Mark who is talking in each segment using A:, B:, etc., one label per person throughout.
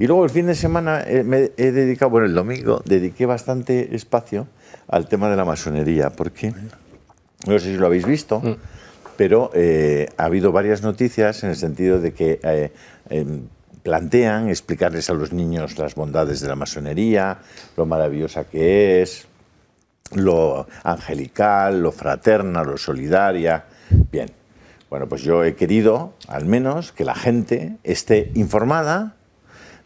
A: Y luego el fin de semana eh, me he dedicado, bueno, el domingo dediqué bastante espacio al tema de la masonería, porque no sé si lo habéis visto,
B: Mm.
A: pero eh, ha habido varias noticias en el sentido de que eh, em, plantean explicarles a los niños las bondades de la masonería, lo maravillosa que es, lo angelical, lo fraterna, lo solidaria. Bien, bueno, pues yo he querido, al menos, que la gente esté informada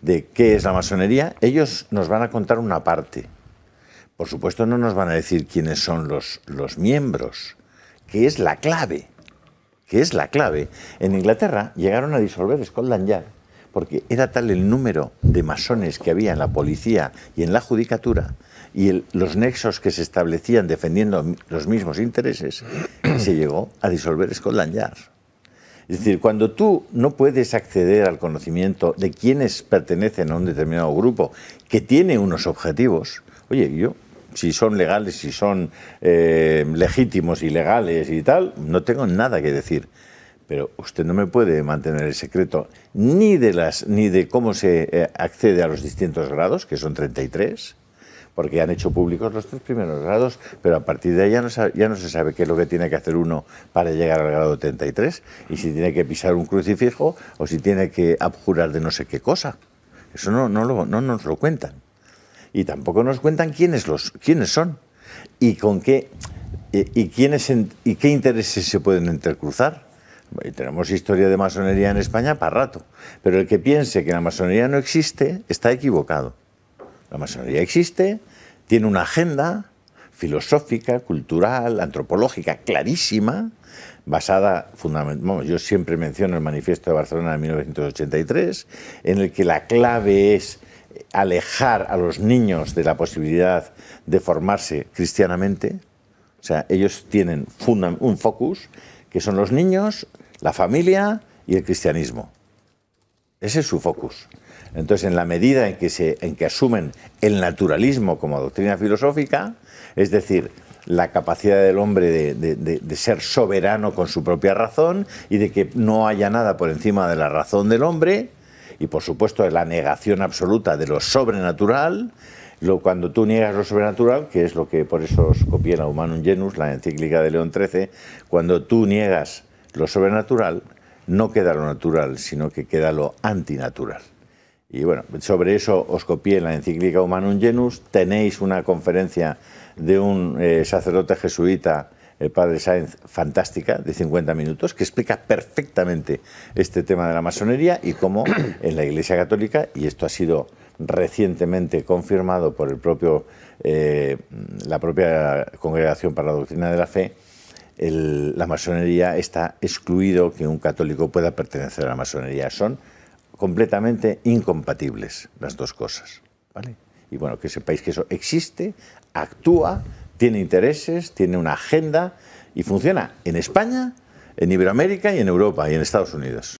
A: de qué es la masonería. Ellos nos van a contar una parte. Por supuesto, no nos van a decir quiénes son los, los miembros, que es la clave. Que es la clave. En Inglaterra llegaron a disolver Scotland Yard porque era tal el número de masones que había en la policía y en la judicatura y el- los nexos que se establecían defendiendo los mismos intereses, se llegó a disolver Scotland Yard. Es decir, cuando tú no puedes acceder al conocimiento de quienes pertenecen a un determinado grupo que tiene unos objetivos, oye, yo, si son legales, si son eh, legítimos y legales y tal, no tengo nada que decir. Pero usted no me puede mantener el secreto ni de, las, ni de cómo se eh, accede a los distintos grados, que son 33, porque han hecho públicos los tres primeros grados, pero a partir de ahí ya no, ya no se sabe qué es lo que tiene que hacer uno para llegar al grado 33, y si tiene que pisar un crucifijo o si tiene que abjurar de no sé qué cosa. Eso no, lo- no nos lo cuentan. Y tampoco nos cuentan quiénes, los, quiénes son y con qué, y, y quiénes y qué intereses se pueden intercruzar. Tenemos historia de masonería en España para rato, pero el que piense que la masonería no existe está equivocado. La masonería existe, tiene una agenda filosófica, cultural, antropológica clarísima, basada fundamentalmente, yo siempre menciono el Manifiesto de Barcelona de 1983, en el que la clave es alejar a los niños de la posibilidad de formarse cristianamente. O sea, ellos tienen un focus que son los niños, la familia y el cristianismo. Ese es su focus. Entonces, en la medida en que, se, en que asumen el naturalismo como doctrina filosófica, es decir, la capacidad del hombre de, de- ser soberano con su propia razón y de que no haya nada por encima de la razón del hombre, y por supuesto la negación absoluta de lo sobrenatural, lo, cuando tú niegas lo sobrenatural, que es lo que por eso os copié la Humanum Genus, la encíclica de León XIII, cuando tú niegas lo sobrenatural, no queda lo natural, sino que queda lo antinatural. Y bueno, sobre eso os copié en la encíclica Humanum Genus. Tenéis una conferencia de un eh, sacerdote jesuita, el padre Sáenz, fantástica, de 50 minutos, que explica perfectamente este tema de la masonería y cómo en la Iglesia Católica, y esto ha sido recientemente confirmado por el propio, eh, la propia Congregación para la Doctrina de la Fe, el- la masonería está excluido que un católico pueda pertenecer a la masonería. Son completamente incompatibles las dos cosas. ¿vale? Y bueno, que sepáis que eso existe, actúa, tiene intereses, tiene una agenda y funciona en España, en Iberoamérica y en Europa y en Estados Unidos.